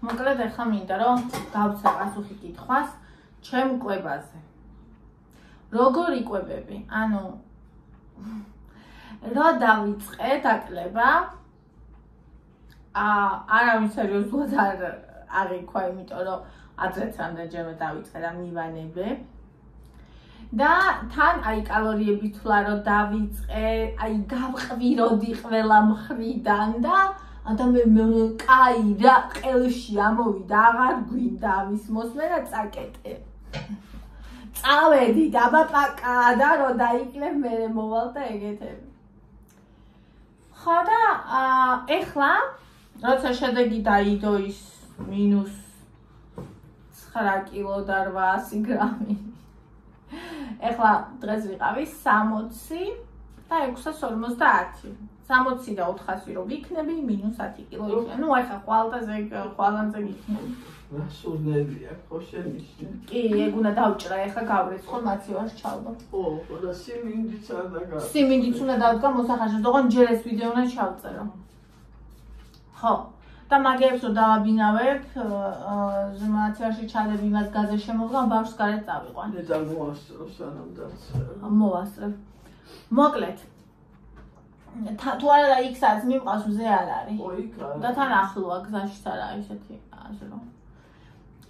მოკლედ ახლა მინდა რომ გავცე პასუხი კითხვას ჩემ კვებაზე. როგორ იკვებები? ანუ რა დავიწყე დაკლება? აა არავინ სერიოზულად არ აღიქვა, იმიტომ რომ ადრეც რამდენჯერმე დავიწყე და მივანებე. და თან აი კალორიები თვლა რომ დავიწყე, აი გავყვიროდი ყველა მხრიდან და ადამიანი კაი რა ყელში ამოვიდა აღარ გვინდა ამის მოსმენა წაკეტე. წავედი დაბაპაკა და რო დაიკლებ მე მოვალ და ეგეთები ხო და ეხლა? როცა შედეგი დაიდო ის მინუს 9 კილო და 800 გრამი. ეხლა დღეს ვიყავი 60 და 650 60 და 400 რო ვიქნები, მინუს 10 კილო იქნება. ნუ ახლა ხვალდაზე ხვალანზე ვიქნები. რასუნელია, ხო შენიშნე. კი, ეგ უნდა დავჭრა, ახლა გავრეცხო მაცივარს ჩავდო. ო, და სიმინდიც არ დაგა. სიმინდიც უნდა დავდგა მოსახაშეს, თქო ჯერ ეს ვიდეო უნდა ჩავწერო. ხო. და მაგებს რომ დავაბინავებ, ზმაციაში ჩადებ იმას გაზე შემოვდგა, ბავშვს გარეთ წავიყვან. მე დამოასწრო სანამ დაწერე. მოასწრე. მოკლედ, თუ არა იქ სადაც მიმყავს მზე არ არის. ო იქ არა. და თან ახლოა გზაში არა ისეთი ასე რომ.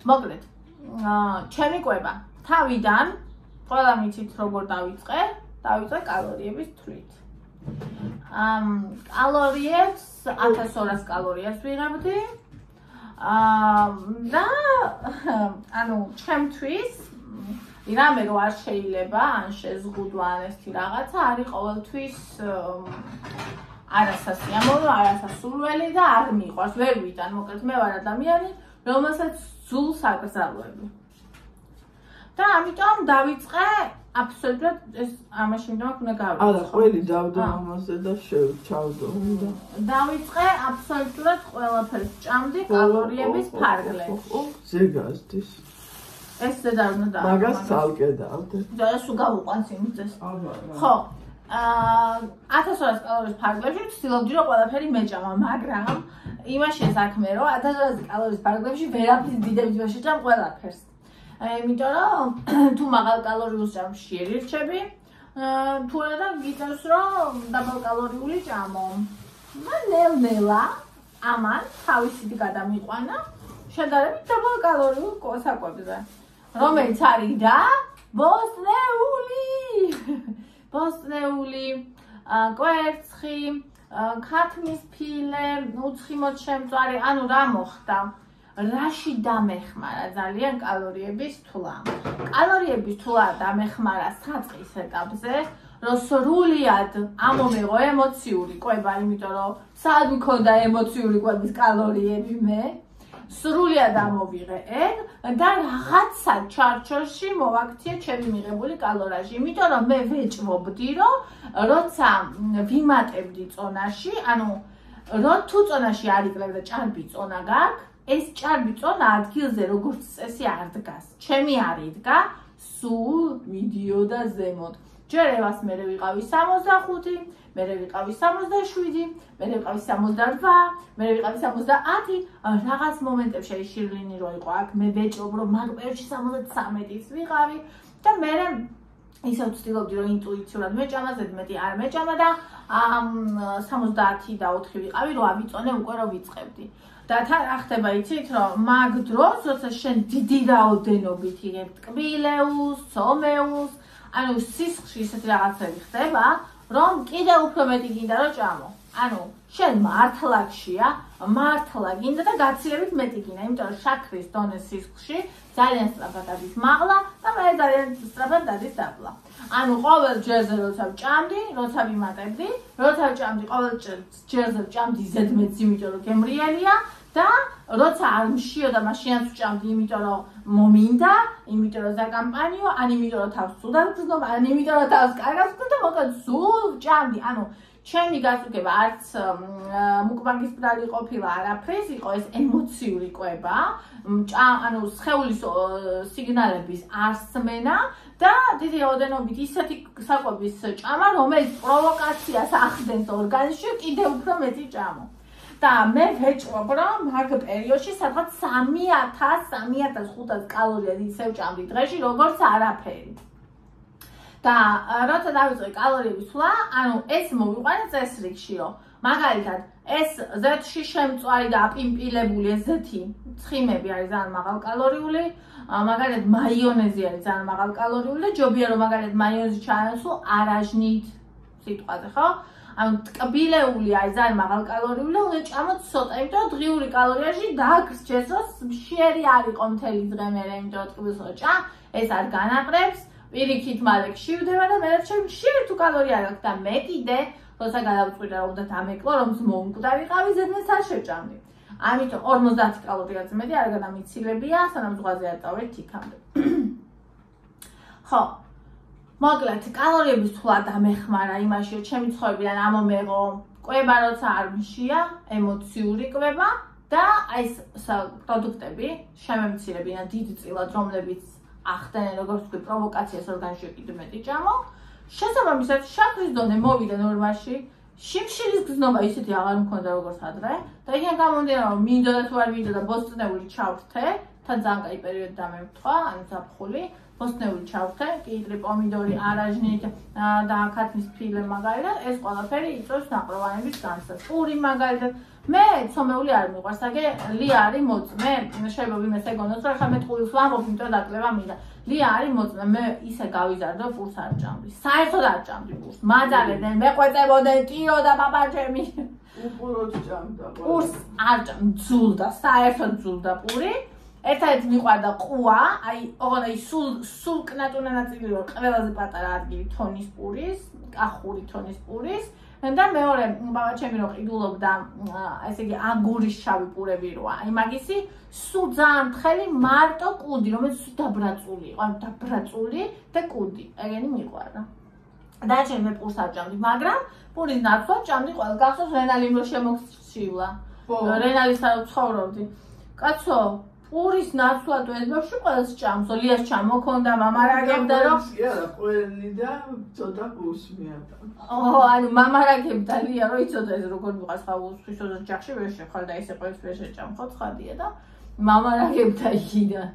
მოკლედ. აა ჩემი კვება. თავიდან ყველა მიცით როგორ დავიწყე? დავიწყე კალორიების თვლით. ამ კალორიებს 1200 კალორიას ვიღებდი. აა და ანუ ჩემთვის რამე რო არ შეიძლება ან შეზღუდვა ან ესეთი რაღაცა არის ყოველთვის არასასიამოვნო, არასასურველი და არ მიყვარს, ვერ ვიტან, მოკლედ მე ვარ ადამიანი, რომელსაც სულს აკრძალვები. და ამიტომ დავიწყე აბსოლუტურად ეს ამაში მინდა უნდა გავიწყო. არა, ყველი დავდა ამაზე და შევჩავდო. დავიწყე აბსოლუტურად ყველაფერს ჭამდი კალორიების ფარგლებში. ზეგასდის. ეს ზედა უნდა და მაგას ცალკე დავდე და სულ გავუყვანს იმის ხო აა 1200 კალორიის ფარგლებში ვცდილობდი რომ ყველაფერი მეჭამა მაგრამ იმაში საქმე რომ 1200 კალორიის ფარგლებში ვერაფრის დიდებს შეჭამ ყველაფერს. იმიტომ რომ თუ მაღალ კალორიულს ჭამში ერირჩები თუ არა და გიწევს რომ დაბალ კალორიული ჭამო. ნელ-ნელა ამან თავისი გადამიყვანა შედარებით დაბალ კალორიულ კოსაკვებზე რომელიც არის და ბოსნეული ბოსნეული კვერცხი ქათმის ფილე უცხიმოდ შემწვარი ანუ რა მოხდა? რაში დამეხმარა? ძალიან კალორიების თვლა კალორიების თვლა დამეხმარა საწყის ეტაპზე რომ სრულიად ამომეღო ემოციური კვება იმიტომ რომ სად მქონდა ემოციური კვების კალორიები მე სრულიად ამოვიღე ეგ და რაღაცა ჩარჩოში მოვაქციე ჩემი მიღებული კალორიაჟი. იმიტომ რომ მე ვეჭვობდი, რომ როცა ვიმატებდი წონაში, ანუ რო თუ წონაში არ იკლებ და ჭარბი წონა გაქვს, ეს ჭარბი წონა ადგილზე როგორც წესი არ დგას. ჩემი არ იდგა სულ ვიდეო და ზემოთ. ჯერ ევას მე ვიყავი 65 მე ვიყავი 67, მე ვიყავი 68, მე ვიყავი 70, რაღაც მომენტებში აი შირლინი რო იყო აქ, მე ვეჭობ რომ მაგ პერიოდში 73-ის ვიყავი და მე ისე ვცდილობდი რომ ინტუიციურად მეჭამა, ზედმეტი არ მეჭამა და ამ 70 და 4 ვიყავი, რომ ავიწონე უკვე რომ ვიწყებდი. და თან ახდება იცით რომ მაგ დროს როცა შენ დიდი რაოდენობით იღებ ტკბილეულს, სომეულს, ანუ სისხლში ისეთი რაღაცები ხდება, რომ კიდე უფრო მეტი გინდა რომ ჭამო. ანუ შენ მართლაკშია, მართლა გინდა და გაცილებით მეტი გინდა, იმიტომ რომ შაქრის დონე სისხლში ძალიან სწრაფად არის მაღლა და მე ძალიან სწრაფად არის დაბლა. ანუ ყოველ ჯერზე როცა ჭამდი, როცა ვიმატებდი, როცა ჭამდი, ყოველ ჯერზე ჭამდი ზედმეტს, იმიტომ რომ გემრიელია და როცა არ მშიოდა მაშინაც ვჭამდი, იმიტომ რომ მომინდა, იმიტომ რომ ზაკამპანიო, ან იმიტომ რომ თავს სულ დაგრძნობ, ან იმიტომ რომ თავს კარგავს და მოკლედ სულ ვჭამდი. ანუ ჩემი გასაგება არც მუკბანგის ბრალი ყოფილა არაფრის, იყო ეს ემოციური კვება, ანუ სხეულის სიგნალების არსმენა და დიდი რაოდენობით ისეთი საკვების ჭამა, რომელიც პროვოკაციას ახდენს ორგანიზმში კიდევ უფრო მეტი ჭამო. და მე ვეჭვობ რომ მაგ პერიოდში სადღაც 3000-3500 კალორიად ისევ ჭამდი დღეში როგორც არაფერი. და როცა დავიწყე კალორიების სვლა, ანუ ეს მოვიყვანე წესრიგშიო. მაგალითად, ეს ზეთში შემწვარი და აპიმპილებული ეს ზეთი ცხიმები არის ძალიან მაღალკალორიული, მაგალითად მაიონეზი არის ძალიან მაღალკალორიული და ჯობია რომ მაგალითად მაიონეზი ჩაანსო არაჟნით სიტყვაზე, ხო? ანუ ტკბილეული არის ძალიან მაღალკალორიული და უნდა ჭამოთ ცოტა, იმიტომ რომ დღიური კალორიაში დაგრჩეს, რომ შეერი არ იყო მთელი დღე მე, იმიტომ რომ ტკბილს ოჭა, ეს არ განაყრებს. პირიქით მალე შევდება და მე რჩემ შევ თუ კალორია აქვს და მე კიდე როცა გადავწყვიტე რომ უნდა დამეკლო რომ მომკვდა ვიყავი ზედმეს არ შეჭამდი ამიტომ 50 კალორიაზე მეტი არ გადამიცილებია სანამ ზღვაზე არ წავედ იქამდე ხო მოკლედ კალორიების თვლა დამეხმარა იმაში რომ ჩემი ცხოვრებიდან ამომეღო კვება როცა არ მშია ემოციური კვება და აი ეს პროდუქტები შემემცირებინა დიდწილად რომლებიც ახდენენ როგორც ვთქვი პროვოკაციას ორგანიზმში კიდე მეტი ჭამო. შესაბამისად შაქრის დონე მოვიდა ნორმაში. შიმშილის გზნობა ისეთი აღარ მქონდა როგორც ადრე. და იქიდან გამომდინარე რომ მინდა და თუ არ მინდა და ბოსტნეული ჩავრთე თან ძალიან კაი პერიოდი დამემთხვა ანუ საფხული ბოსტნეული ჩავრთე კიტრი პომიდორი არაჟნით და ქათმის ფილე მაგალითად ეს ყველაფერი იწვევს ნაყროვანების განსას პური მაგალითად მე ცომეული არ მიყვარს, აგე ლია არის მოწმე, შეიძლება ვინმე ეგონოს, რომ ხა მე ტყუილს ვამბობ, იმიტომ დაკლება მინდა. ლია არის მოწმე, მე ისე გავიზარდო პურს არ ჭამდი. საერთოდ არ ჭამდი პურს. მაძალებდნენ, მეყვეწებოდნენ ტიო და ბაბაჯემი. უპუროდ ჭამდა. პურს არ ჭამ, ძულდა, საერთოდ ძულდა პური. ერთად მიყვარდა ყუა, აი, ოღონდ აი სულ სულ კნატუნა ნაწილი რო ყველაზე პატარა ადგილი თონის პურის, კახური თონის პურის. და მეორე ბაბაჩემი რო ყიდულობდა ესე იგი აგურის შავი პურები როა აი მაგისი სულ ძალიან თხელი მარტო კუდი რომელიც დაბრაწული იყო ან დაბრაწული და კუდი ეგენი მიყვარა და ჩემ მე პურს არ ჭამდი მაგრამ პურის ნაცვა ჭამდი ყოველ გახსოვს რენალი რო შემოხსილა რენალის არ ცხოვრობდი. კაცო პურის ნაცვლად ეზბებში ყველას ჭამს, ოლიას ჩამოქონდა, მამა რა გებდა რომ იარა ყველი და ცოტა გუსმიადა. ო, ანუ მამა რა გებდა ლია რომ იცოდა ეს როგორ მიყვარს ხაუს ის ოჯახში ვერ შეხვალ და ისე ყველს ვერ შეჭამხო ცხადია და მამა რა გებდა იქიდან.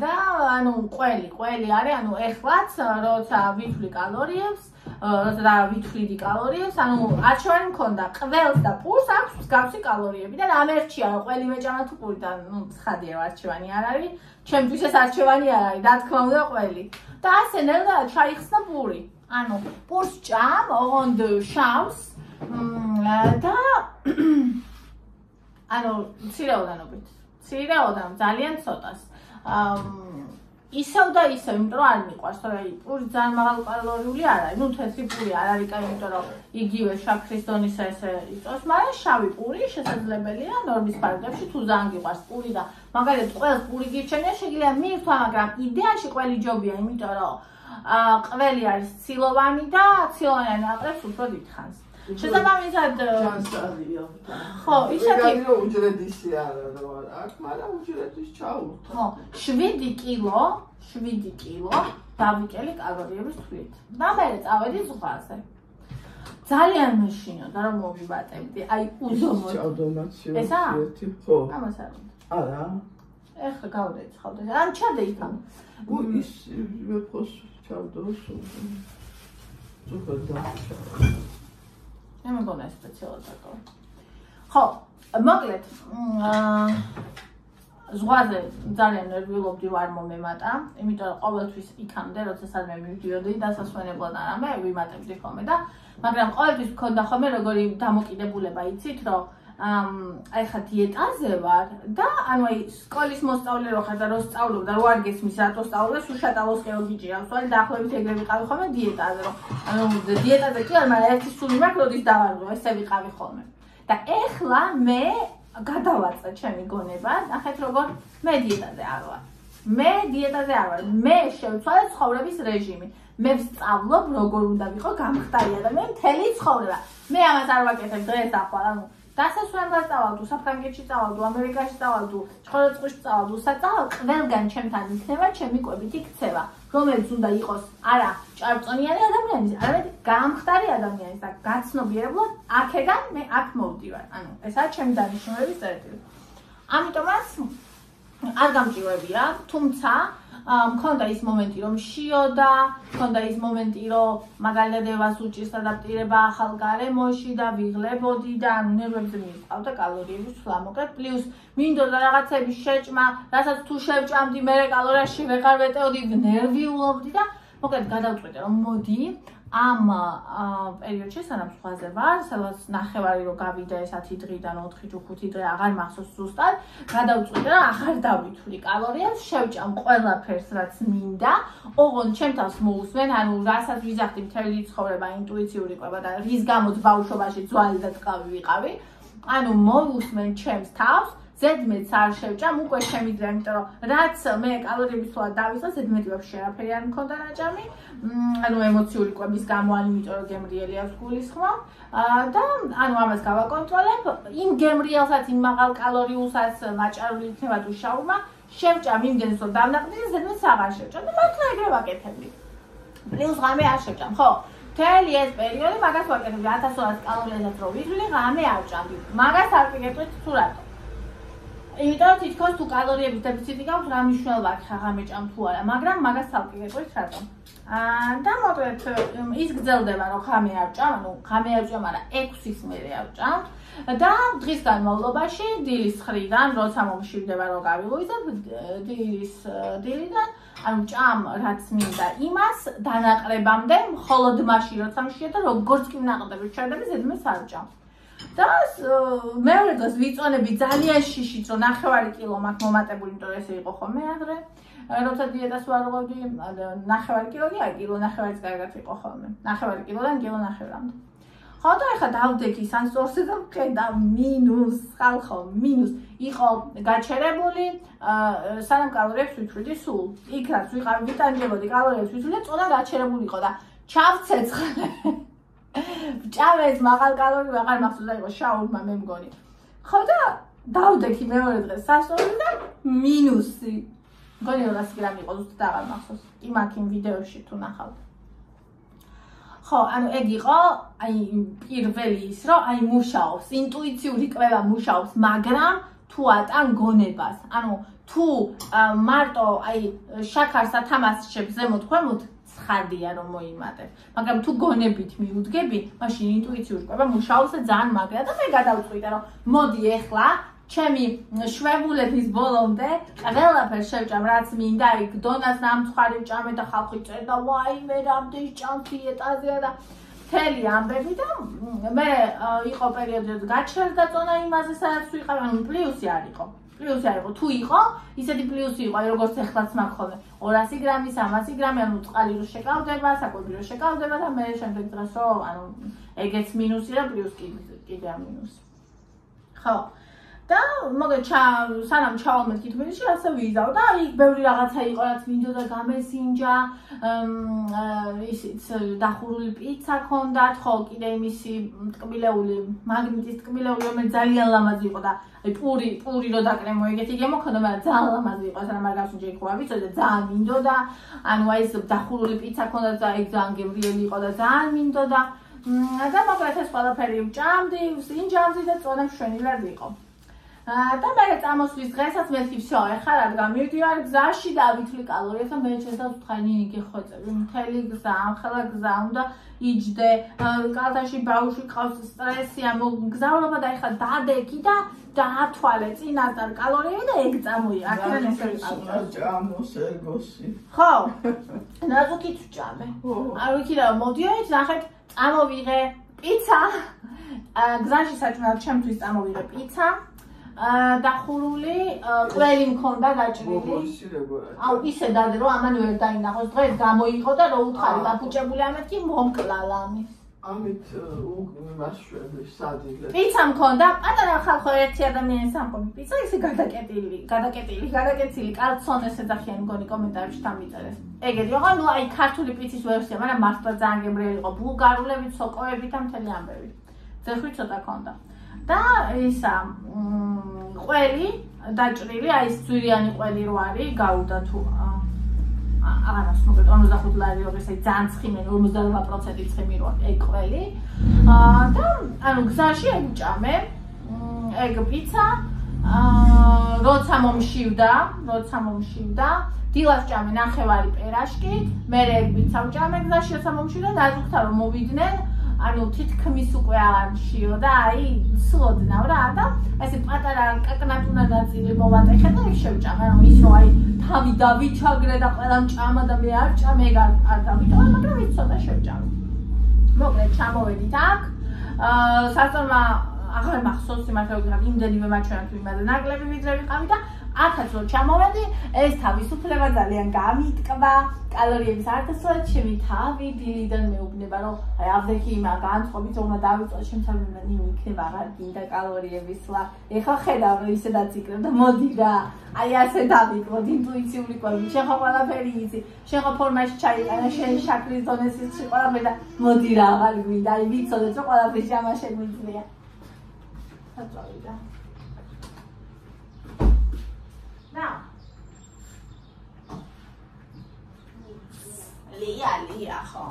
და ანუ ყველი, ყველი არის, ანუ ეხლაც როცა ვითვლი კალორიებს როცა ვითვლიდი კალორიებს, ანუ არჩევანი მქონდა, ყველს და პურს აქვს მსგავსი კალორიები და რამერჩია, ყველი მეჭამა თუ პური და ნუ ცხადია არჩევანი არ არის. ჩემთვის ეს არჩევანი არ არის, რა თქმა უნდა, ყველი. და ასე ნელა ჩაიხსნა პური. ანუ პურს ჭამ, ოღონდ შავს და ანუ ცირეოდანობით. ცირეოდან ძალიან ცოტას. ისევ და ისევ, იმიტომ რომ არ მიყვარს, რა აი, პური ძალიან მაღალკალორიული არ არის. ნუ თეთრი პური არ არის კაი, იმიტომ რომ იგივე შაქრის დონის ესე იწოს, მაგრამ შავი პური შესაძლებელია ნორმის ფარგლებში თუ ძალიან გიყვარს პური და მაგალითად, ყველა პური გირჩენია, შეგიძლია მიირთვა, მაგრამ იდეაში ყველი ჯობია, იმიტომ რომ აა ყველი არის ცილოვანი და ცილოვანი აყრებს უფრო დიდხანს. შესაბამისად ჯანსაღია. ხო, ისეთი უჯრედისი არა რა აქ, მაგრამ უჯრედის ჩაუხდა. ხო, 7 კილო, 7 კილო დავიკელი კალორიების თვლით. და მე წავედი ზღვაზე. ძალიან მეშინო და რომ მომიბატებდი. აი, უზომოდ. ჩავდომაცი. ესა? ხო. ამას არ უნდა. არა. ეხლა გავდეცხავდე. ან ჩადე იქა. უ ის მე ფოს ჩავდოს. ზოგადად და მე მგონა სპეციალურად აკო. ხო, მოკლედ, აა ზღვაზე ძალიან ნერვიულობდი რომ არ მომემატა, იმიტომ რომ ყოველთვის იქამდე, როცა სადმე მივდიოდი და სასვენებლად არამე ვიმატებდი ხოლმე და მაგრამ ყოველთვის მქონდა ხოლმე როგორი დამოკიდებულება, იცით, რომ აი ხა დიეტაზე ვარ და ანუ აი სკოლის მოსწავლე რო ხარ და რო სწავლობ და რო არ გესმის რატო სწავლობ უშატალოს კეოგიჭია თვალ დაახლოებით ეგრე ვიყავი ხოლმე დიეტაზე რო. ანუ დიეტაზე კი არ მაგრამ ერთი სული მაქვს როდის დავარგო ესე ვიყავი ხოლმე. და ეხლა მე გადავაწყე ჩემი გონება ნახეთ როგორ მე დიეტაზე არ ვარ. მე დიეტაზე არ ვარ. მე შევცვალე ცხოვრების რეჟიმი. მე ვსწავლობ როგორ უნდა ვიყო გამხდარი ადამიანი მთელი ცხოვრება. მე ამას არ ვაკეთებ დღეს ახლა ანუ დასასვენებლად წავალ თუ საფრანგეთში წავალ თუ ამერიკაში წავალ თუ ცხოროწყუში წავალ თუ საწავალ ყველგან ჩემთან იქნება ჩემი კვებითი ქცევა რომელიც უნდა იყოს არა ჭარბწონიანი ადამიანის არამედ გამხდარი ადამიანის და გაცნობიერებლად აქედან მე აქ მოვდივარ. ანუ ესაა ჩემი დანიშნულების წერტილი. ამიტომაც არ გამჭირვებია თუმცა მქონდა ის მომენტი რომ შიოდა, მქონდა ის მომენტი რომ მაგალითად ევას უჭირს ადაპტირება ახალ გარემოში და ვიღლებოდი და ნერვებზე მიყავდა კალორიების ცვლა. მოკლედ პლუს მინდოდა რაღაცების შეჭმა, რასაც თუ შევჭამდი მე კალორიაში ვეღარ ვეტეოდი, ნერვიულობდი და მოკლედ გადავწყვიტე რომ მოდი ამ პერიოდში სანამ სხვაზე ვარ, სადაც ნახევარი რო გავიდა ეს 10 დღიდან 4-5 დღე აღარ მახსოვს ზუსტად, გადავწყვიტე რა აღარ დავითვლი კალორიებს, შევჭამ ყველაფერს რაც მინდა, ოღონ ჩემ თავს მოусვენ, ანუ რასაც ვიზახდი მთელი ცხოვრება ინტუიციური ყובה და რის გამოც ბავშვობაში ძვალი და ტყავი ვიყავი. ანუ მოусმენ ჩემს თავს ზედმეტს არ შევჭამ უკვე შემიძლია, იმიტომ რომ რაც მე კალორიების სვლა დავისვა, ზედმეტი ვაფშე არაფერი არ მქონდა რაჭამი. ანუ ემოციური კვების გამო, ანუ იმიტომ რომ გემრიელი აქვს გულისხმობა. და ანუ ამას გავაკონტროლებ. იმ გემრიელსაც, იმ მაღალ კალორიულსაც მაჭარული იქნება თუ შაურმა, შევჭამ იმდენს რომ დავნაყდი, ზედმეტს აღარ შევჭამ და მართლა ეგრე ვაკეთებდი. პლუს ღამე არ შევჭამ, ხო? თელი ეს პერიოდი მაგას ვაკეთებდი 1200 კალორიასაც რო ვიძვლი, ღამე არ ჭამდი. მაგას არ ვიგებდი თუ რატო? იმიტომ თითქოს თუ კალორიების დეფიციტი გაქვს, რა მნიშვნელობა აქვს ხაღამე ჭამ თუ არა, მაგრამ მაგას ცალკე გეტყვით რატო. აა და მოკლედ ის გძელდება რომ ხამე არ ჭამ, ანუ ხამე არ ჭამ, არა 6-ის მერე არ ჭამ. და დღის განმავლობაში დილის 9-დან როცა მომშვიდება რომ გავილოიდებ დილის დილიდან ანუ ჭამ რაც მინდა იმას დანაყრებამდე მხოლოდ მაშინ როცა მშვიდე და როგორც კი ვნაყდები ჩადები ზედმეს არ ჭამ. და მეორე დღეს ვიწონები ძალიან შიშიც რომ 9 კილო მაქვს მომატებული იმიტომ რომ ესე იყო ხოლმე ადრე. როცა დიეტას ვარღვევდი 9 კილო კი აი კილო 9-იც კარგად იყო ხოლმე. 9 კილოდან კილო 9-მდე ხო და ეხა დავდექი სანსორზე და მყენდა მინუს ხალხო მინუს. იყო გაჩერებული სანამ კალორიებს ვითვლი სულ იქ რაც ვიყავ ვიტანჯებოდი კალორიებს ვითვლი და წონა გაჩერებული იყო და ჩავცეცხლე ჭამეს მაღალ კალორიულ აღარ მახსოვს იყო შაურმა მე მგონი. ხო და დავდექი მეორე დღეს სასწორში და მინუსი. მგონი 200 გრამი იყო ზუსტად აღარ მახსოვს. კი მაგ იმ ვიდეოში თუ ნახავთ ხო ანუ ეგ იყო აი პირველი ის რომ აი მუშაობს. ინტუიციური კვლევა მუშაობს მაგრამ თუ ატან გონებას ანუ თუ მარტო აი შაქარს ათამაშებს ზემოთ ქვემოთ ცხადია რომ მოიმატებ. მაგრამ თუ გონებით მიუდგები, მაშინ ინტუიციური კვლევა მუშაობს და ძალიან მაგრა და მე გადავწყვიტე რომ მოდი ეხლა ჩემი შვებულების ბოლომდე ყველაფერს შევჭამ რაც მინდა იქ დონას ნამცხვარი ვჭამე და ხალხი წერდა ვაიმე რამდენი ჭამთი ეტაზია და მთელი ამბები და მე იყო პერიოდებს გაჩერდა წონა იმაზე სადაც ვიყავ ანუ პლუსი არ იყო პლუსი არ იყო. თუ იყო ისეთი პლუსი იყო აი როგორც ეხლაც მაქვს ხოლმე 200 გრამი 300 გრამი ანუ წყალი რო შეკავდება საკვები რო შეკავდება და მე შემდეგ დროს რო ანუ ეგეც მინუსი და პლუს კიდე მინუსი. ხო და მოგე ჩა სანამ ჩავალმეთ თითქმის ასე ვიზავ და იქ ბევრი რაღაცა იყო რაც მინდოდა გამესინჯა ისიც დახურული პიცა ქონდათ ხო კიდე იმისი ტკბილეული მაგნიტის ტკბილეული რომელიც ძალიან ლამაზი იყო და აი პური პური რო დაკრემო ეგეთი გემო ქონდა მაგრამ ძალიან ლამაზი იყო სანამ არ გასუნჯე იქ ვაბი წოდე ძალიან მინდოდა. ანუ აი ეს დახურული პიცა ქონდათ და აი ძალიან გემრიელი იყო და ძალიან მინდოდა. და ეს ყველაფერი ვჭამდი სინჯამდი და წონა მშვენივრად იყო და მე წამოსვლის დღესაც მე ვსო ეხლა რადგან მივდივარ გზაში და ვითვლი კალორიებს და მე შეიძლება ვთხანი გიხოცები მთელი გზა ამხელა გზა უნდა იჯდე. კალთაში ბავშვი ყავს სტრესი ამ გზავრობა და ეხლა დადექი და დაათვალე წინასწარ კალორიები და ეგ წამოი. აქედან ესე ვიყავ ჭამოს ეგოსი? ხო. ნაზუკით ვჭამე არ ვიცი რა მოდიოით ნახეთ წამოვიღე პიცა. გზაში საჭმელად ჩემთვის წამოვიღე პიცა დახურული ყველი მქონდა გაჭრილი. აუ ისე დადე რომ ამან ვერ დაინახოს დღეს გამოიყო და რო უთხარი დაფუჭებული ამეთ კი მომკლალა ამის. ამით მასშვები სადილე. პიცა მქონდა, პატარა ხალხო ერთი ადამიანი სამყობი პიცა ისე გადაკეტილი, გადაკეტილი, გადაკეტილი კალცონეს ეძახიან მგონი კომენტარებში დამიწერეს. ეგეთი იყო, ნუ აი ქართული პიცის ვერსია, მაგრამ მართლა ძალიან გემრიელი იყო, ბულგარულებით, სოკოებით და მთელი ამბები. ზეხვი ცოტა ქონდა. და ისა ყველი დაჭრილი, აი ეს ძვირიანი ყველი რო არის, გაუდა თუ ა- ა- აღარას მოგეთ 55 ლარი როგორც აი ძალიან ცხიმი 58% ცხიმი რო ეგ ყველი. აა და ანუ გზაში ეგ ჭამე. ეგ პიცა აა როცა მომშივდა, როცა მომშივდა, დილას ჭამე ნახევარი პერაშკი, მე ეგ პიცა ვჭამე გზაში როცა მომშივდა, დაგხვდა რომ მოვიდნენ ანუ თითქმის უკვე აღარ მშიოდა, აი, სლოდნავ რა და ესე პატარა კაკნატუნა ნაწილი მოვატეხე და ის შევჭამე, რომ აი თავი დავიჩაგრე და ყველა მჭამა და მე არ ჭამე, ეგ არ დავიტოვა, მაგრამ ის ცოტა შევჭამე. მოკლედ ჩამოვედით აქ. აა სასწორმა აღარ მახსოვს სიმართლე ვიგრავ იმდენივე მაჩვენა თუ იმაზე ნაკლები ვიდრე ვიყავი და 1000 რო ჩამოვედი ეს თავისუფლება ძალიან გამიტკბა. კალორიების ათასოად შემი თავი დილიდან მეუბნება რომ აი ამდენქი იმა განწყობით უნდა დავიწყო შემსავალი ნი იქნება აღარ გინდა კალორიების ლა ეხა ხედავ რომ ისედაც იქნება მოდი რა აი ასე დავიწყოთ ინტუიციური კვალი. შენ ხო ყველაფერი იცი. შენ ხო ფორმაში ჩაიყანა შენ შაქრის დონეს ის ყველაფერი და მოდი რა აღარ გვინდა. აი ვიცოდეთ რომ ყველაფერი ამაშე გვიძლია საწავიდა. Now. ლია ლია ხო.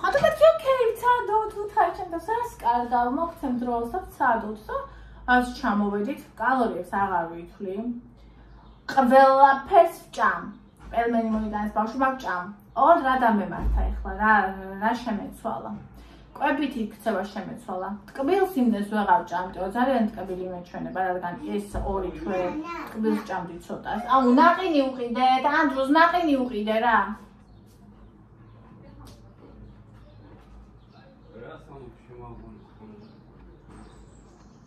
ხოდა მეთქი ოკეი, ცადო თუ თაჩენ და სას კარგა მოგცემ დროს და ცადოთ და ას ჩამოვედით, კალორიებს აღარ ვითვლი. ყველაფერს ჭამ. პელმენი მომიგანეს ბავშვმა ჭამ. ორ რა დამემართა ეხლა, რა რა შემეცვალა. კვებით იქცევა შემეცვალა. ტკბილს იმდეს ვეღარ ჭამტიო, ძალიან ტკბილი მეჩვენება, რადგან ეს ორი თვე ტკბილს ჭამდი ცოტას. აუ ნაყინი უყიდე, და ანდროს ნაყინი უყიდე რა.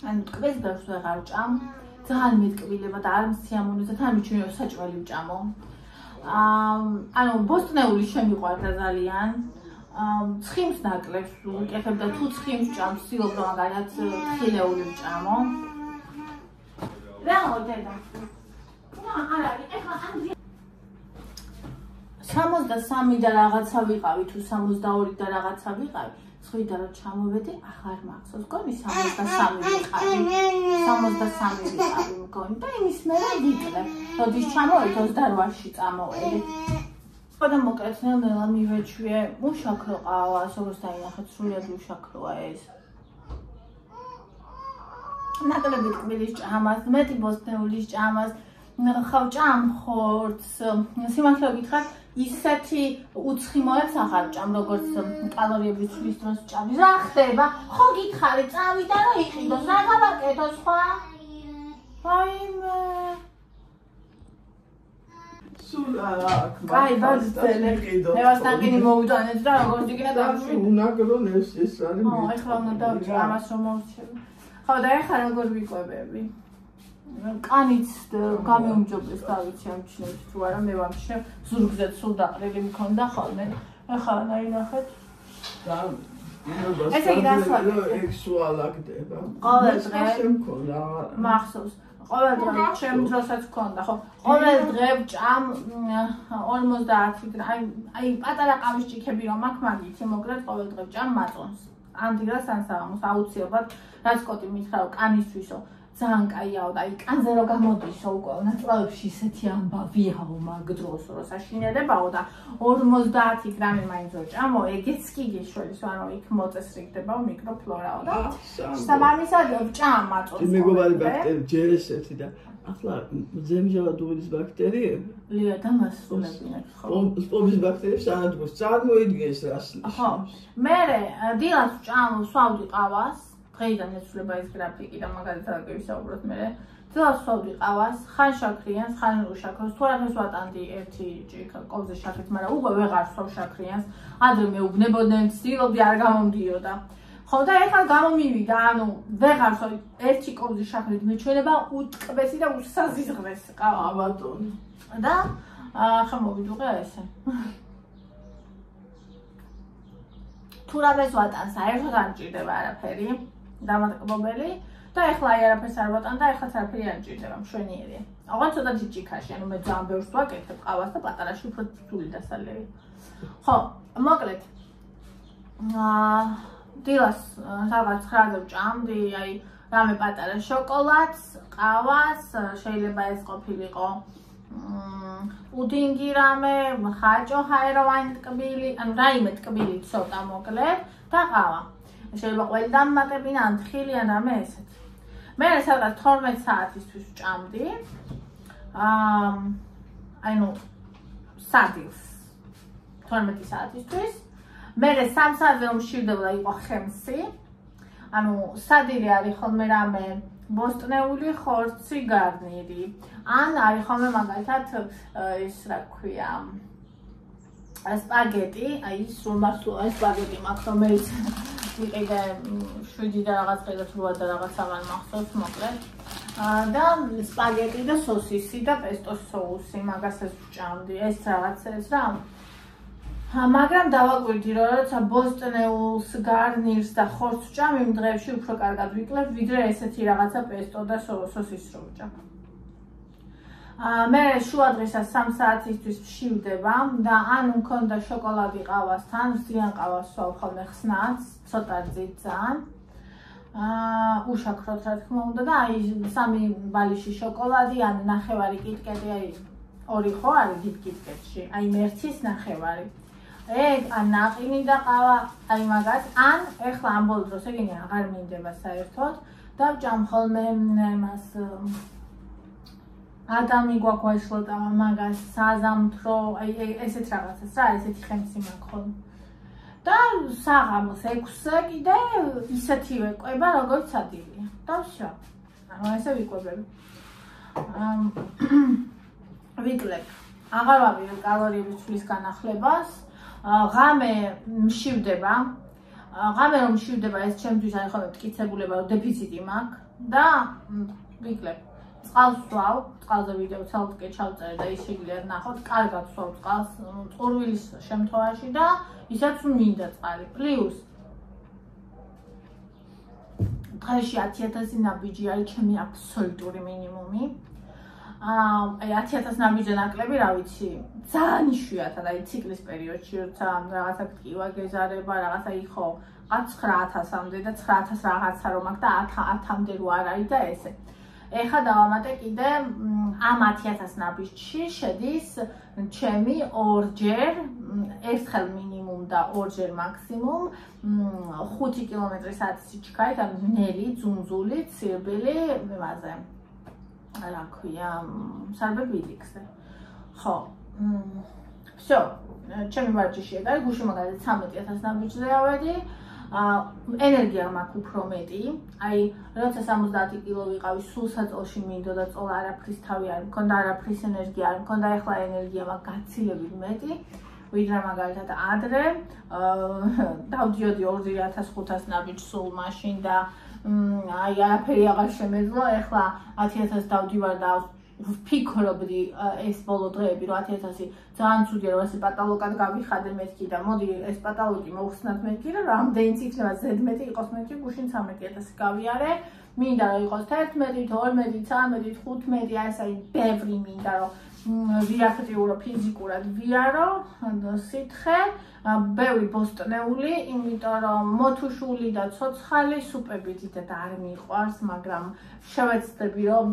ანუ ტკბილს ბევრს ვეღარ ჭამ. ძალიან მეტკბილება და არ მსიამოვნე და თან მიჩვენე საჭველი ვჭამო. აა ანუ ბოსტნეული შემიყვარდა ძალიან. ცხიმს ნაკლებს უკეთებ და თუ ცხიმს ჭამს, ცდილობ რომ მაგალითად თხილეული ვჭამო. რა მოდედა? რა არ არის? ეხლა ანდრია 63 და რაღაცა ვიყავი თუ 62 და რაღაცა ვიყავი. ხვიდა რომ ჩამოვედი, აღარ მახსოვს. გონი 63 ვიყავი. 63 ვიყავი მგონი და იმის მერე ვიკლებ. როდის ჩამოვედი 28-ში წამოვედი. ხოდა მოკლედ ნელ-ნელა მივეჩვიე, უშაქრო ყავას, როგორც დაინახეთ, სრულად უშაქროა ეს. ნაკლები ტკბილის ჭამას, მეტი ბოსტნეულის ჭამას, ხავ ჭამ ხორცს, სიმართლე გითხრათ, ისეთი უცხიმოებს აღარ ჭამ, როგორც კალორიების ცვლის დროს ჭამი. რა ხდება? ხო გითხარი, წავიდა და იყიდოს, რა გავაკეთო სხვა? აიმე სულ აქ. კაი, ბაძწელე. მე ვასტანგინი მოვიტანეთ და როგორც იქნება დავშვი. უნაგრონ ეს ეს არის. ო, ეხლა უნდა დავჭი ამას რომ მოვჩები. ხო და ეხლა როგორ ვიყვებები? კანიც გამეუმჯობეს დავიცი ამ ჩინებს თუ არა მე ვამშე ზურგზე სულ დაყრილი მქონდა ხოლმე. ეხლა ნაინახეთ. და ესე იგი, დასვლა. ეგ სუალაგდება. ყოველ დღე. მახსოვს. ყოველ დღე ჩემ დროსაც მქონდა, ხო? ყოველ დღე ჭამ 50 დღე. აი აი პატარა ყავისჭიქები რომ აქ მაგითი მოგრეთ ყოველ დღე ჭამ მაწონს. ანტიგრას ან საღამოს აუცილებლად რაც კოტი მითხრა კანისთვისო ძალიან კაიაო და აი კანზე რო გამოდისო უკვე ნაწლავებში ისეთი ამბავიაო მაგ დროს რო საშინელებაო და 50 გრამი მაინც რო ჭამო ეგეც კი გიშველის ანუ იქ მოწესრიგდებაო მიკროფლორაო და სამამისად ჭამ მაწონს იმ მეგობარი ბაქტერი ჯერესეთი და ახლა ზემჟავა დუბლის ბაქტერიები? ლია და მასულებინეთ ხო სპობის ბაქტერიებს ანადგოს წარმოიდგენს რას ხო მე დილას ჭამ სვავდი ყავას დღეიდან ეცვლება ეს გრაფიკი და მაგალითად გივისაუბროთ მე დილას სვავდი ყავას ხან შაქრიანს ხან უშაქროს თუ რაღაც ვატანდი ერთი ჭიქა კოვზე შაქრით მაგრამ უკვე ვეღარ სვავ შაქრიანს ადრე მეუბნებოდნენ ცდილობდი არ გამომდიოდა ხო და ეხლა გამომივიდა, ანუ ვეღარ ხო ერთი კოვზი შაქრით მეჩვენება უტკბესი და უსაზიზღრესი ყავა. აბატონი. და ახლა მოვიდუღე ესე. თუ რამეს ვატანს, საერთოდ არ მჭირდება არაფერი. დამატკბობელი და ეხლა აი არაფერს არ ვატან და ეხლა არაფერი არ მჭირდება, მშვენიერია. აღარ ცოტა ჯიჯიქაში, ანუ მე ძალიან ბევრს ვაკეთებ ყავას და პატარაში უფრო თული დასალევი. ხო, მოკლედ. აა დილას რაღაც 9-ზე ვჭამდი, აი რამე პატარა შოკოლადს, ყავას, შეიძლება ეს ყოფილიყო უდინგი რამე, ხაჭო ჰაეროვანი ტკბილი, ანუ რაიმე ტკბილი ცოტა მოკლედ და ყავა. შეიძლება ყველდან მატებინა ან თხილი ან რამე ესეთ. მე სადღაც 12 საათისთვის ვჭამდი. აა აი ნუ სადილს 12 საათისთვის. მე 3 საათზე უმშვიდობა იყო ხემსი. ანუ სადილე არის ხოლმე რამე ბოსტნეული ხორცი გარნირი. ან არის ხოლმე მაგალითად ეს რა ქვია სპაგეტი, აი ის რომ მართლა ეს სპაგეტი მაქვს რომელიც ვიყიდე 7 და რაღაც დღეს 8 და რაღაცა მან მახსოვს მოკლედ. და სპაგეტი და სოსისი და პესტო соуსი მაგას ეს ვჭამდი. ეს რაღაცებს რა. მაგრამ დავაკვირდი რომ როცა ბოსტნეულს, გარნირს და ხორცს ვჭამ იმ დღეებში უფრო კარგად ვიკლებ, ვიდრე ესეთი რაღაცა პესტო და სოსის რო ვჭამ. მე შუა დღესაც 3 საათისთვის ვშივდება და ან მქონდა შოკოლადი ყავასთან, ზიან ყავას ვსვავ ხოლმე ხსნაც, ცოტა ძით ძალიან. აა უშაქროთ რა თქმა უნდა და აი სამი ბალიში შოკოლადი ან ნახევარი კიტკეტი აი ორი ხო არის კიტკეტში, აი მერცის ნახევარი. ეგ ან ნაყინი და ყავა აი მაგას ან ეხლა ამ ბოლო დროს ეგენი აღარ მინდება საერთოდ და ვჭამ ხოლმე მას ადამი გვაქვს ვაშლოთ მაგას საზამთრო, აი ესეთ რაღაცას რა, ესეთი ხემსი მაქვს ხოლმე. და საღამოს 6-ზე კიდე ისეთივე ყובה როგორც ადილია. დავშა. ანუ ესე ვიკვებები. ვიკლებ. აღარ ვაბიო კალორიების ცვლის განახლებას. ღამე მშივდება. ღამე რომ მშივდება, ეს ჩემთვის აი ხოლმე მტკიცებულება, დეფიციტი მაქვს და ვიკლებ. წყალს ვსვავ წყალზე ვიდეო ცალკე ჩავწერე და ის შეგიძლიათ ნახოთ. კარგად ვსვავ წყალს წურვილის შემთხვევაში და ისაც მინდა წყალი. პლუს. დღეში 10000 ნაბიჯი არის ჩემი აბსოლუტური მინიმუმი. აი 10000 ნაბიჯი ნაკლები, რა ვიცი, ძალიან იშვიათად, აი ციკლის პერიოდში, როცა რაღაცა ტკივა გეზარება, რაღაცა ათ 9000-მდე და 9000 რაღაცა რომ აქვს და 1000-მდე რო არ არის და ესე. ეხა დავამატე კიდე ამ 10000 ნაბიჯში შედის ჩემი ორჯერ ერთხელ მინიმუმ და ორჯერ მაქსიმუმ 5 კმ/სთ სიჩქარით, ანუ ნელი, ძუნძული, ცირბილი, იმაზე. რა ქვია სარბებილიქსე ხო всё ჩემი ვარჯიში ეგ არის გუში მაგალითად 13000 ნაბიჯზე ავედი ა ენერგია მაქვს უფრო მეტი. აი, როცა 70 კილო ვიყავი, სულ საწოლში მინდოდა წოლა არაფრის თავი არ მქონდა, არაფრის ენერგია არ მქონდა, ეხლა ენერგია მაქვს გაცილებით მეტი. ვიდრე მაგალითად ადრე, აა დავდიოდი 2500 ნაბიჯ სულ მაშინ და აი არაფერი აღარ შემეძლო, ეხლა 10000 დავდივარ და ვფიქრობდი ეს ბოლო დღეები რომ 10000 ძალიან ცუდია რომ ეს პატალოგად გავიხადე მეთქი და მოდი ეს პატალოგი მოხსნათ მეთქი და რამდენიც იქნება ზედმეტი იყოს მეთქი გუშინ 13000 გავიარე. მინდა რომ იყოს 11 12 13 15 აი ეს აი ბევრი მინდა რომ რეაქტიურო ფიზიკურად ვიარო სითხე ბევრი ბოსტნეული იმიტომ რომ მოთუშული და ცოცხალი სუპები დიდად არ მიყვარს მაგრამ შევეცდები რომ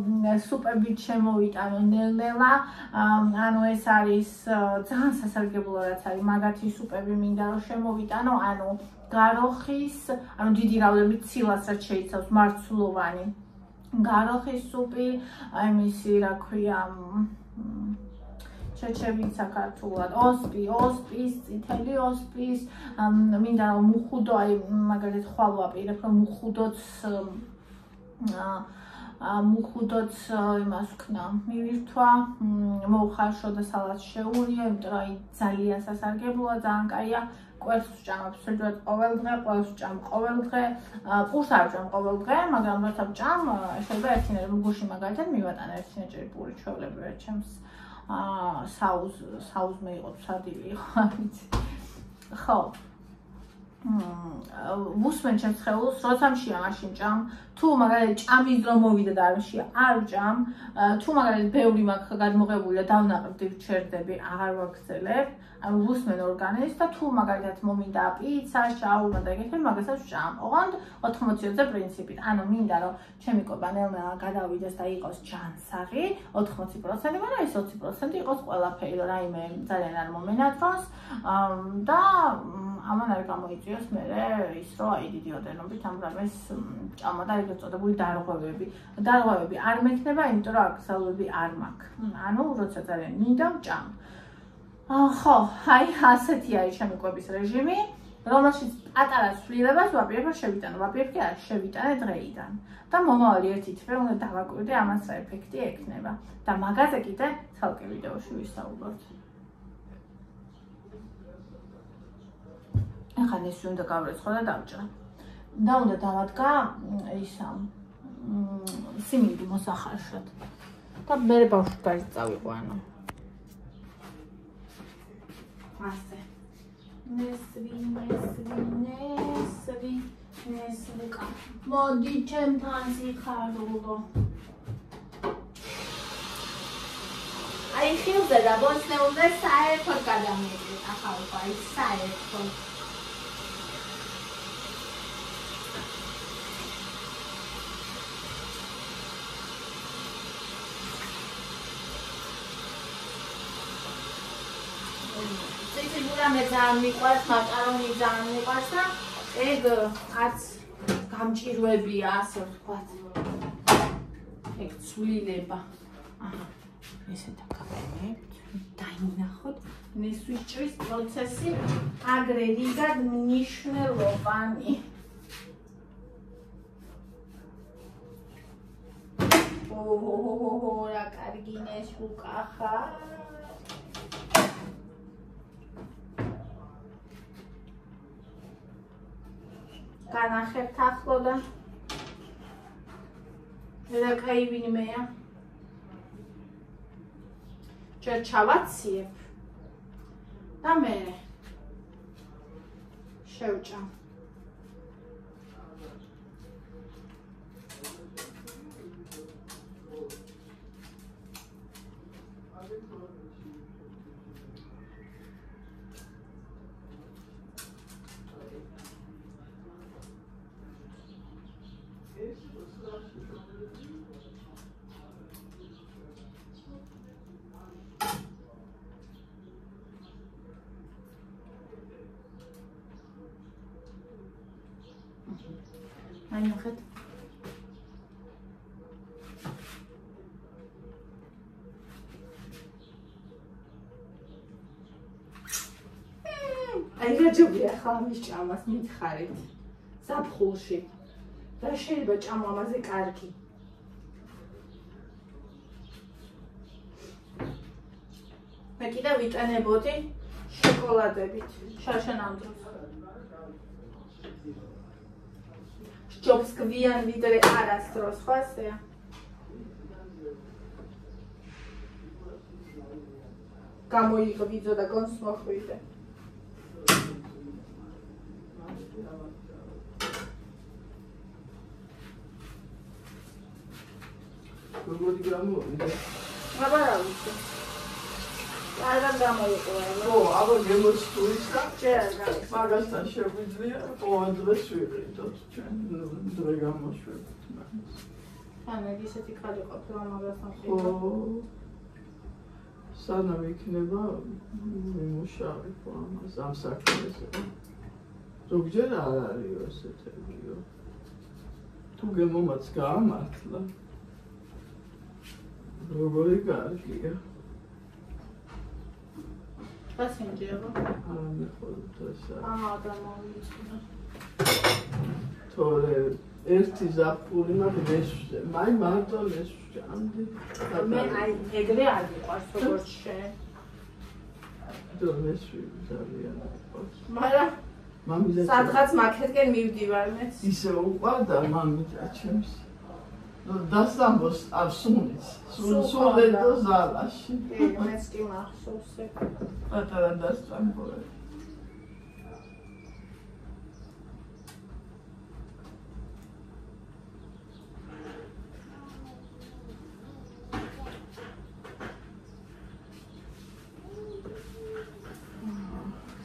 სუპები შემოვიტანო ნელ-ნელა ანუ ეს არის ძალიან სასარგებლო რაც არის. მაგათი სუპები მინდა რომ შემოვიტანო ანუ გაროხის ანუ დიდი რაოდენობით ცილას რაც შეიცავს მარცვლოვანი. გაროხის სუპი აი მისი რა ქვია ჩეჩები საქართველოს ოსპი, ოსპის, წითელი ოსპის, მინდა რომ მუხუდო, აი მაგალითად ხვალ ვაპირებ, რომ მუხუდოც აა მუხუდოც იმას ვქნა, მივირთვა, მოუხარშო და სალატს შეურია, იმიტომ რომ აი ძალიან სასარგებლოა, ძალიან კაია. კვერცხს ვჭამ აბსოლუტურად ყოველ დღე, კვერცხს ვჭამ ყოველ დღე, პურს არ ვჭამ ყოველ დღე, მაგრამ როცა ვჭამ, შეიძლება ერთინერ გუში მაგალითად მივატანე ერთინერჯერ პური ჩვეულებრივ ჩემს აა საუზ საუზ მე იყო სადილი ხო ვიცი. ხო. ვუსმენ ჩემს ხელს, როცა მშია მაშინ ჭამ. თუ მაგალითად ჭამის დრო მოვიდა და არ მშია, არ ჭამ. თუ მაგალითად ბევრი მაქვს გადმოღებული და დავნაყრდი ჩერდები, აღარ ვაგრძელებ. ანუ ვუსმენ ორგანიზმს და თუ მაგალითად მომინდა პიცა, შაურმა და ეგეთი მაგასაც ვჭამ. ოღონდ 80-20-ზე პრინციპით. ანუ მინდა რომ ჩემი კობანელმა გადავიდეს და იყოს ჯანსაღი 80%, მაგრამ ეს 20% იყოს ყველაფერი, რომ რაიმე ძალიან არ მომენატროს და ამან არ გამოიწვიოს მე ის რომ აი დიდი ოდენობით ამ რამეს ჭამა და ეგრეთ წოდებული დარღვევები. დარღვევები არ მექნება, იმიტომ რომ აკცელები არ მაქვს. ანუ როცა ძალიან მინდა ვჭამ. ხო, აი ასეთი არის ჩემი კვების რეჟიმი, რომელშიც პატარა ცვლილებას ვაპირებ შევიტანო, ვაპირებ კი არ შევიტანე დღეიდან. და მომავალი ერთი თვე უნდა დავაკვირდე ამას რა ეფექტი ექნება. და მაგაზე კიდე ცალკე ვიდეოში ვისაუბროთ. ახლა ეს უნდა გავრეცხო და დავჭრა. და უნდა დავადგა ისა სიმინდი მოსახარშად. და მე ბავშვი გაიწავიყო ანუ ასე. ნესვი, ნესვი, ნესვი, ნესვი. მოდი ჩემთან სიხარულო. აი ხილზე და ბოსნეულზე საერთოდ გადამიჭრე ახალ ფაი საერთოდ. ციციბურა მე ძალიან მიყვარს, მაკარონი ძალიან მიყვარს და ეგ არც გამჭირვებია, ასე ვთქვათ. ეგ ცვლილება. აჰა. ესე დაგაბენებთ. დაინახოთ. ნესვიჭრის პროცესი აგრეგირად მნიშვნელოვანი. ოჰო, რა კარგი ნესვუკა ხარ. განახებთ ახლო და ელაკაი ვინმეა ჯერ ჩავაციებ და მე შევჭამ. აი ნახეთ აი გაჯობია ხალმის ჭამას მითხარით. საფხულში. და შეიძლება ჭამა ამაზე კარგი? მე კიდე ვიტანებოდი შოკოლადებით შაშანამდროს ჯობს გვიან ვიდრე არასდროს ხო ასეა გამოიღვიძო და გონს მოხვიდე როგორი გამოვიდა? აბა რა ვიცი. კარგად გამოიყო. ო, აბა გემოსტურის და ჭერა. მაგასთან შეგვიძლია ყოველ დღეს ვიყიდოთ ჩვენ დღე გამოშვებით მაგას. ანუ ისეთი ხალი ყოფილა მაგასთან ო. სანამ იქნება მუშაობ ამას ამ საქმეზე. ზოგჯერ არ არის ესეთებიო. თუ გემომაც გაამართლა. როგორი კარგია. პასენჯერო. აა მე ხოლმე აა დამოვიწყდა. თორე ერთი ზაფხული მაქვს მესვზე. მაი მარტო მესვზე ამდე. მე აი ეგრე არ მიყვარს როგორც შენ. თო მესვი ძალიან მიყვარს. მაგრამ მამიზე სადღაც მაქეთკენ მივდივარ მეც. ისე უყვარდა მამიზე ჩემს. das ambos ar sunis sunis do zalashi მეც კი მახსოვს ეგ. პატარა das ambos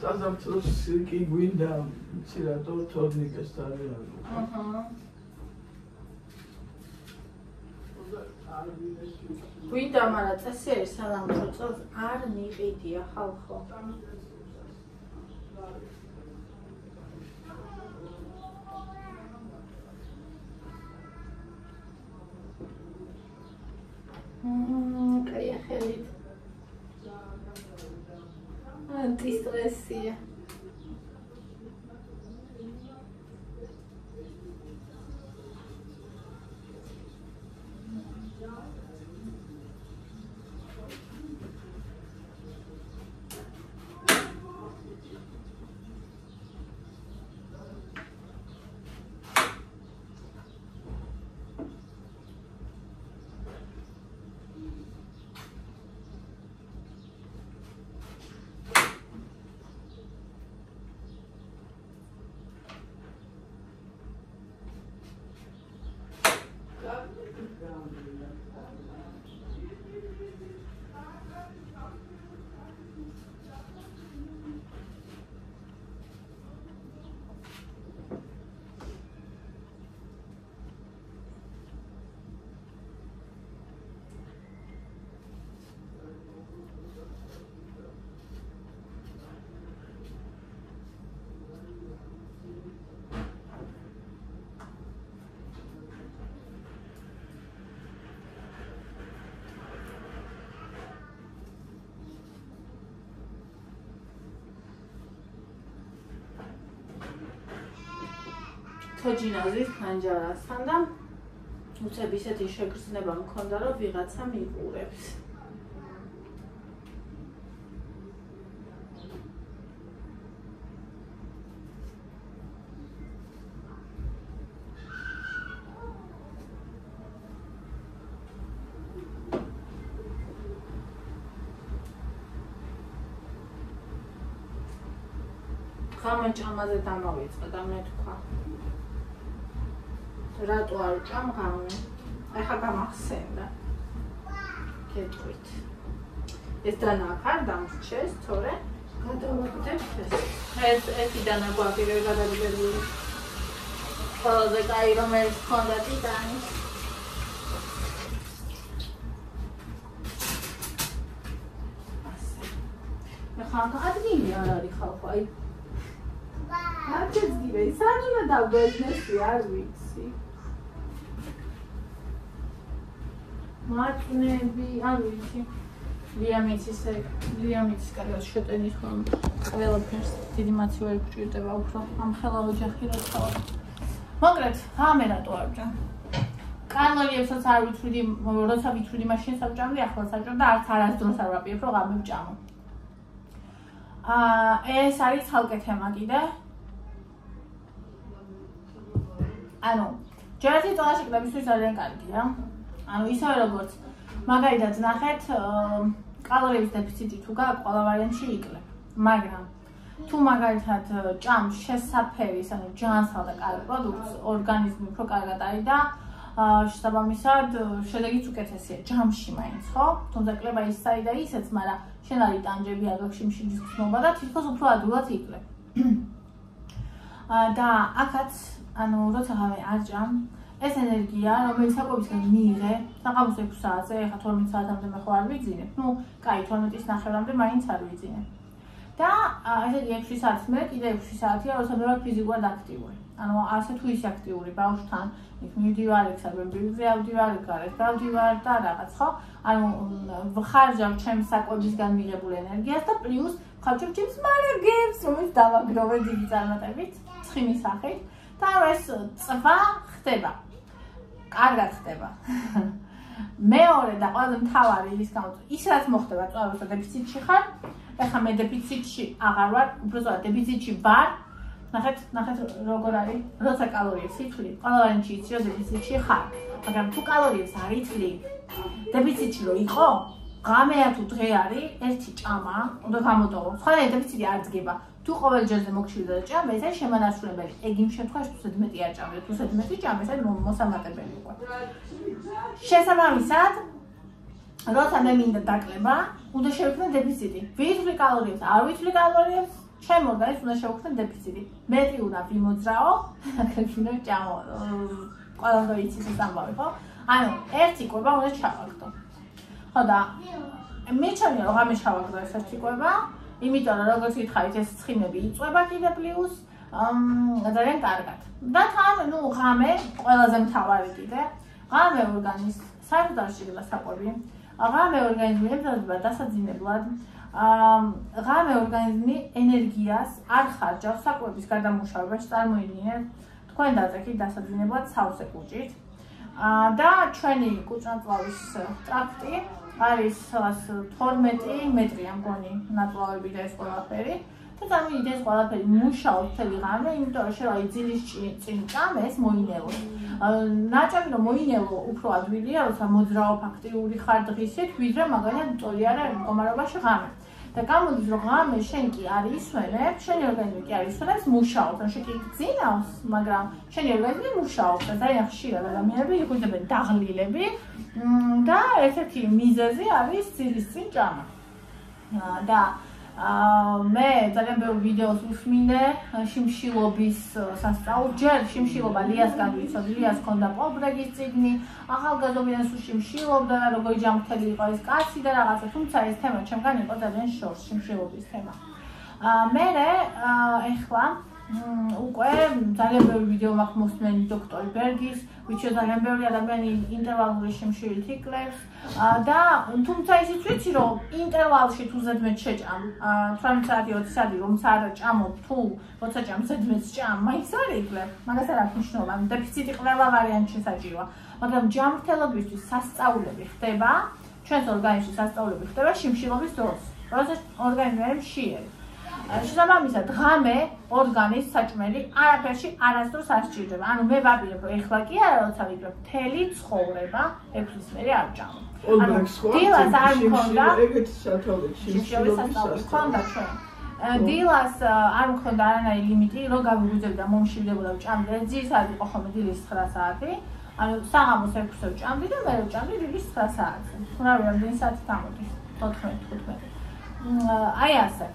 წაზამწოს კი გვინდა იცი რატო თორნიკესთან არის აჰა გვინდა, მაგრამ წესი არის საზამთრო წელს არ მიყიდია ხალხო. მმ, კაი ახალით. ანტისტრესია. თოჯინაზის ხანჯარასთან და უცებ ისეთი შეგრძნება მქონდა რომ ვიღაცა მიყურებს ხამე ჭამაზე დამავიწყე და მე თქვა რატო არ ჭამ ღამე? ახლა გამახსენდა. კეთვით. ეს დანაკარ დამრჩეს, თორე გადავაგდებ ეს. ეს ეთი დანაგვარი რო გადაგდებული. ყველაზე კაი რომელიც ხონდა ტიტანი. ახლა ადგილი არ არის ხალხო, აი. არ შეძგირე, სანუნა დაგვეძნესი, არ ვიცი. მარტნები, ანუ იცი. ლიამიცის ლიამიცის კარგად შეტენის ხომ ყველაფერს დიდი მოცივე გჭირდება უფრო ამ ხელა ოჯახი რა თქმა მოგრეთ, ამე რატო არ ჯა? კანოლიებსაც არ ვიცვიდი, როცა ვიცვიდი მაშინ საბჭამდე ახლა საბჭო და არც არასდროს არ ვაპირებ რომ გამე ვჭამო. აა ეს არის ხალკე თემა კიდე. ანუ ჯერეთი ტოლაში კლებისთვის ძალიან კარგია. ანუ ისე როგორც მაგალითად ნახეთ კალორიების დეფიციტი თუ გაქვს ყველა ვარიანტში იკლებ მაგრამ თუ მაგალითად ჭამს შესაფერის ანუ ჯანსაღ და კარგ პროდუქტს ორგანიზმი უფრო კარგად არის და შესაბამისად შედეგიც უკეთესია. ჯამში მაინც ხო? თუმცა კლება ის საი და ისეც მაგრამ შენ არის ტანჯები აგახში მშიდის ხსნობა და თითქოს უფრო ადვილად იკლებ და აქაც ანუ როცა ღამე არ ჭამ ეს ენერგია, რომელიც საკვებისგან მიიღე, საყავოს 6 საათზე, ეხა 12 საათამდე მე ხო არ ვიძინებ. ნუ, კაი, 12-ის ნახევრამდე მაინც არ ვიძინებ. და ესე იგი 6 საათს მე კიდე 6 საათია, როცა მე ვარ ფიზიკურად აქტიური. ანუ ასე თუ ის აქტიური ბავშვთან, იქ მივდივარ, ექსერბები ავდივარ, გარეთ გავდივარ და რაღაც, ხო? ანუ ვხარჯავ ჩემს საკვებისგან მიღებულ ენერგიას და პლუს ხარჯავ ჩემს მარაგებს, რომელიც დავაგროვე დიდი წარმატებით, ცხიმის სახით. და ეს წვა ხდება. კარგად ხდება. მეორე და ყველაზე მთავარი ის გამო ის რაც მოხდება წვავისა დეფიციტში ხარ, ეხლა მე დეფიციტში აღარ ვარ, უბრალოდ დეფიციტში ვარ. ნახეთ, ნახეთ როგორ არის, როცა კალორიებს იცვლი, ყველანი იცი რომ დეფიციტში ხარ. მაგრამ თუ კალორიებს არ იცვლი, დეფიციტში რო იყო, ღამეა თუ დღე არის, ერთი ჭამა უნდა გამოტოვო. სხვა დეფიციტი არ ძგება. თუ ყოველ ჯერზე მოგჩვიდო და ჭამ, ეს არის შემანაცვლებელი. ეგ იმ შემთხვევაში თუ ზედმეტი არ ჭამე, თუ ზედმეტი ჭამ, ეს მოსამატებელი უკვე. შესაბამისად, როცა მე მინდა დაკლება, უნდა შევქმნე დეფიციტი. ვიცვლი კალორიებს, არ ვიცვლი კალორიებს, ჩემ ორგანიზმს უნდა შევქმნათ დეფიციტი. მეტი უნდა ვიმოძრაო, აქეთ უნდა ჭამო. ყველანო იცის ეს ამბავი, ხო? ანუ ერთი კვება უნდა ჩავაგდო. ხო და მე ჩემი რომ ამე ჩავაგდო ეს ერთი კვება, იმიტომ რომ როგორც გითხარით, ეს ცხიმები იწובה კიდე პლუს ძალიან კარგად. და თან, ну, ღამე ყველაზე მთავარი კიდე. ღამე ორგანიზმს საერთოდ გასაყვები. ღამე ორგანიზმი ებრძონება დასაძინებლად. აა ღამე ორგანიზმი ენერგიას არ ხარჯავს საკვების გადამუშავებაში, წარმოიდგინეთ, თქვენ დაწერით დასაძინებლად სავსე კუჭით. აა და ჩვენი კუჭანწლავის ტრაქტი არის 12 მეტრია მგონი ნაწლავები და ეს ყველაფერი. და წარმოიდგინეთ ეს ყველაფერი მუშაობს მთელი ღამე, იმიტომ რომ შეიძლება იძილის წინ წამეს მოინელოს. ნაჭამი რომ მოინელო უფრო ადვილია, როცა მოძრაო ფაქტიური ხარ დღისით, ვიდრე მაგალითად მწოლი არა მდგომარეობაში ღამე. და გამოდის რომ ღამე შენ კი არ ისვენებ, შენი ორგანიზმი კი არ ისვენებს, მუშაობს, ან შენ კი გძინავს, მაგრამ შენი ორგანიზმი მუშაობს და ძალიან ხშირად ადამიანები იყვნენ დაღლილები და ერთ-ერთი მიზეზი არის ძილის წინ ჭამა. და აა მე ძალიან ბევრ ვიდეოს ვუსმინე შიმშილობის სასწაულს. ჯერ შიმშილობა ლიასგან ვიცოდი, ლიას ქონდა პობრეგის ციგნი, ახალგაზრდობიდან სულ შიმშილობდა და როგორი ჯანმრთელი იყო ეს კაცი და რაღაცა, თუმცა ეს თემა ჩემგან იყო ძალიან შორს შიმშილობის თემა. აა მე ეხლა უკვე ძალიან ბევრი ვიდეო მაქვს მოსმენი დოქტორი ბერგის, ვიჩო ძალიან ბევრი ადამიანი ინტერვალული შემშილით იკლებს. და თუმცა ისიც ვიცი რომ ინტერვალში თუ ზედმეტ შეჭამ 18 საათი 20 საათი რომ საერთო ჭამო თუ 20 ჭამ ზედმეტ ჭამ მაინც არ იკლებ. მაგას არ აქვს მნიშვნელობა. დეფიციტი ყველა ვარიანტში საჭიროა. მაგრამ ჯამრთელობისთვის სასწაულები ხდება. ჩვენს ორგანიზმში სასწაულები ხდება შიმშილობის დროს. როდესაც ორგანიზმი არის მშიერი შესაბამისად ღამე ორგანის საჭმელი არაფერში არასდროს არ სჭირდება. ანუ მე ვაპირებ ეხლა კი არა როცა ვიგებ მთელი ცხოვრება ექვსის მერე არ ჭამ. ანუ დილას არ მქონდა ეგეთი სათავეში შესაძლებელი მქონდა ჩვენ. დილას არ მქონდა არანაირი ლიმიტი, რომ გავიგუძებდა მომშილდებოდა ჭამდე. ძირითადად იყო ხოლმე დილის 9 საათი. ანუ საღამოს 6-ზე ჭამდი და მე ჭამდი დილის 9 საათზე. რა ვიცი, რამდენი საათი გამოდის? 14-15. აი ასე.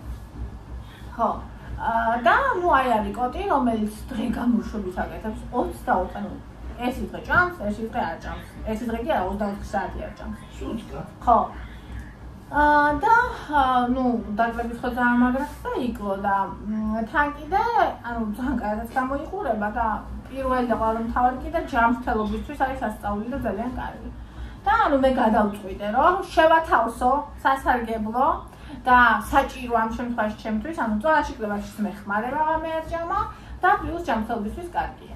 ხო. აა და ნუ აი არის კოტი, რომელიც დღე გამოშვების აკეთებს 20 ანუ ეს დღე ჭამს, ეს დღე არ ჭამს. ეს დღე კი არა 24 საათი არ ჭამს. სულკა. ხო. აა და ნუ დაკლების ხო მაგრა და იკლო და თან კიდე ანუ ძალიან კარგად გამოიყურება და პირველი და ყველა მთავარი კიდე ჯამრთელობისთვის არის სასწაული და ძალიან კარგი. და ანუ მე გადავწყვიტე რომ შევათავსო სასარგებლო და საჭირო ამ შემთხვევაში ჩემთვის, ანუ წონაში კლებაში მე ხმარება ღამე არ ჭამა და პლუს ჯანმრთელობისთვის კარგია.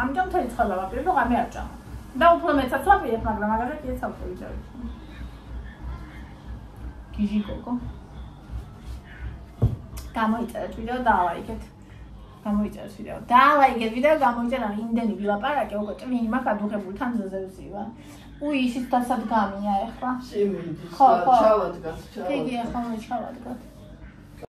ამიტომ თელი ცხოვრება ვაპირებ და ღამე არ ჭამა. და უფრო მეცაც ვაპირებ, მაგრამ მაგაზე კიდე ცალკე ვიძავი. გიჟი გოგო. გამოიწერეთ ვიდეო და ლაიქეთ. გამოიწერეთ ვიდეო. და ლაიქეთ ვიდეო, გამოიწერა იმდენი ვილაპარაკე, უკვე წმინი მაგ ადუღებული თან ზეზევსივა. უი ისიც დასადგამია ახლა. სიმინდი. ხო, ხო. ჩავადგა, ჩავადგა. კი, კი, ახლა ჩავადგა.